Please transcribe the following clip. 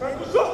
Vai no!